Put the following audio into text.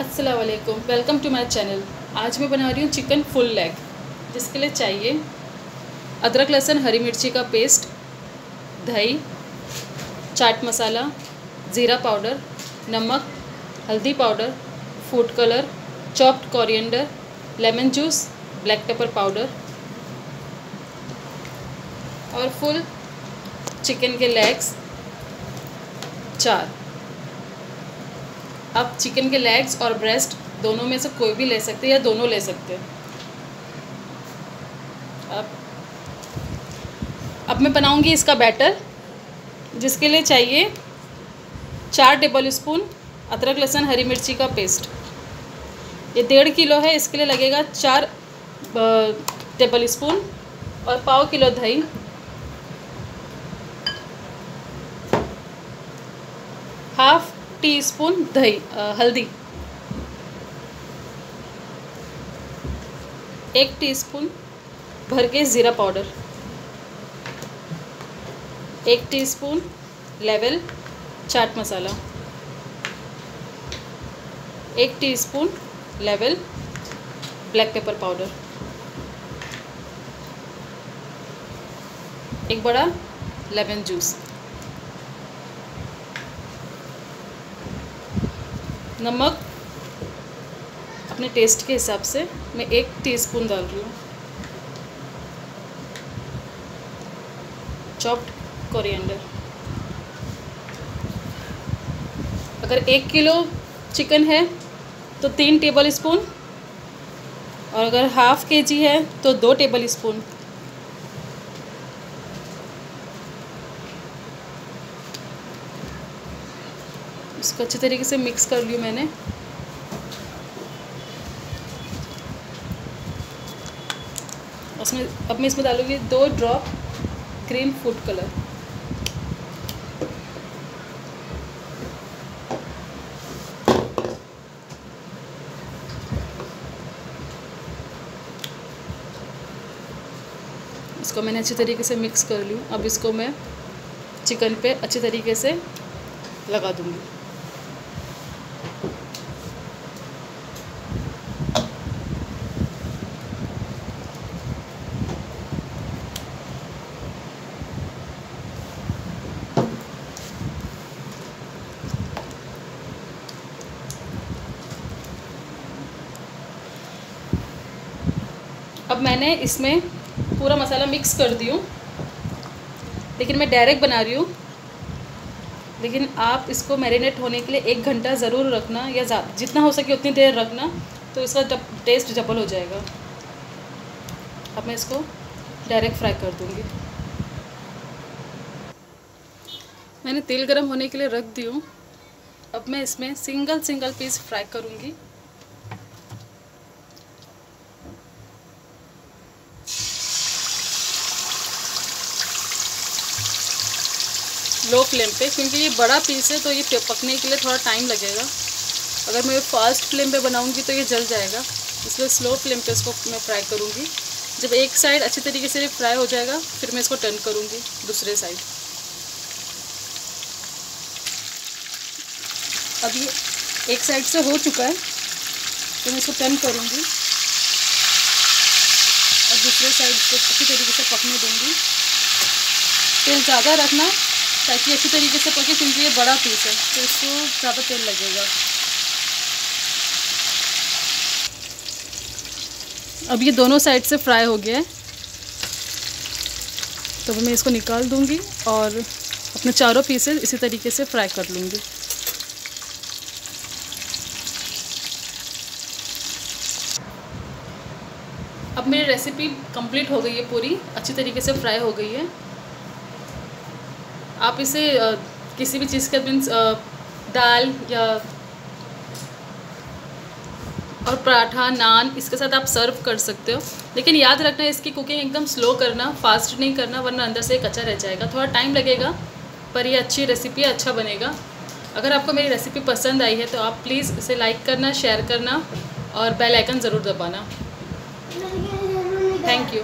अस्सलाम welcome to my channel आज मैं बना रही हूँ चिकन फुल लेग जिसके लिए चाहिए अदरक, लहसुन, हरी मिर्ची का पेस्ट दही, चाट मसाला, ज़ीरा पाउडर, नमक, हल्दी powder food colour chopped coriander lemon juice black pepper powder और फुल चिकन के लेग्स चार। आप चिकन के लेग्स और ब्रेस्ट दोनों में से कोई भी ले सकते हैं या दोनों ले सकते हैं? अब अब मैं बनाऊँगी इसका बैटर जिसके लिए चाहिए चार टेबल स्पून अदरक, लहसुन, हरी मिर्ची का पेस्ट ये डेढ़ किलो है, इसके लिए लगेगा चार टेबल स्पून और पाव किलो दही. हाफ़ टी स्पून दही हल्दी. एक टीस्पून भर के ज़ीरा पाउडर एक टीस्पून लेवल चाट मसाला. एक teaspoon level black pepper powder एक बड़ा लेमन जूस. नमक अपने टेस्ट के हिसाब से मैं एक टीस्पून डाल रही हूँ। चॉप्ड कोरिएंडर अगर एक किलो चिकन है तो तीन टेबल स्पून और अगर हाफ़ के जी है तो दो टेबल स्पून इसको अच्छे तरीके से मिक्स कर लियो मैंने। उसमें, अब मैं इसमें डालूँगी दो ड्रॉप ग्रीन फ़ूड कलर इसको मैंने अच्छी तरीके से मिक्स कर लूँ। अब इसको मैं चिकन पे अच्छी तरीके से लगा दूँगी। अब मैंने इसमें पूरा मसाला मिक्स कर दी हूँ। लेकिन मैं डायरेक्ट बना रही हूँ। लेकिन आप इसको मैरिनेट होने के लिए एक घंटा ज़रूर रखना या जितना हो सके उतनी देर रखना तो इसका जब टेस्ट डबल हो जाएगा। अब मैं इसको डायरेक्ट फ्राई कर दूँगी। मैंने तेल गरम होने के लिए रख दी हूँ। अब मैं इसमें सिंगल सिंगल पीस फ्राई करूँगी। लो फ्लेम पे, क्योंकि ये बड़ा पीस है तो ये पकने के लिए थोड़ा टाइम लगेगा। अगर मैं फास्ट फ्लेम पे बनाऊँगी तो ये जल जाएगा। इसलिए स्लो फ्लेम पे इसको मैं फ्राई करूँगी। जब एक साइड अच्छी तरीके से फ्राई हो जाएगा, फिर मैं इसको टर्न करूँगी, दूसरे साइड अब ये एक साइड से हो चुका है तो मैं इसको टर्न करूँगी। और दूसरे साइड को अच्छी तरीके से पकने दूँगी। तेल ज़्यादा रखना ताकि अच्छी तरीके से पके, क्योंकि ये बड़ा पीस है तो इसको ज़्यादा तेल लगेगा। अब ये दोनों साइड से फ्राई हो गया है। तो मैं इसको निकाल दूँगी और अपने चारों पीसेस इसी तरीके से फ्राई कर लूँगी। अब मेरी रेसिपी कंप्लीट हो गई है पूरी, अच्छी तरीके से फ्राई हो गई है। आप इसे किसी भी चीज़ के मीन्स दाल या और पराठा नान इसके साथ आप सर्व कर सकते हो। लेकिन याद रखना इसकी कुकिंग एकदम स्लो करना फास्ट नहीं करना वरना अंदर से कच्चा रह जाएगा। थोड़ा टाइम लगेगा पर ये अच्छी रेसिपी अच्छा बनेगा। अगर आपको मेरी रेसिपी पसंद आई है तो आप प्लीज़ इसे लाइक करना शेयर करना और बेल आइकन ज़रूर दबाना। Thank you